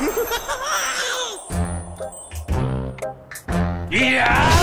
Yeah!